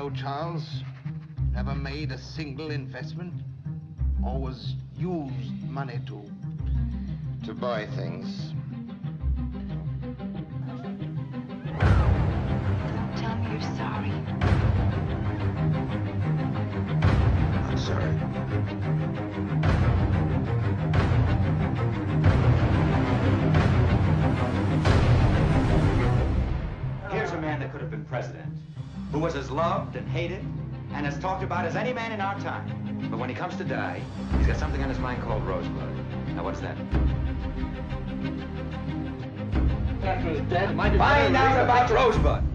know, Charles, never made a single investment? Always used money to... To buy things. Tell me you're sorry. I'm sorry. Here's a man that could have been president, who was as loved and hated and as talked about as any man in our time. But when he comes to die, he's got something on his mind called Rosebud. Now, what's that? After his death, Find out about Rosebud.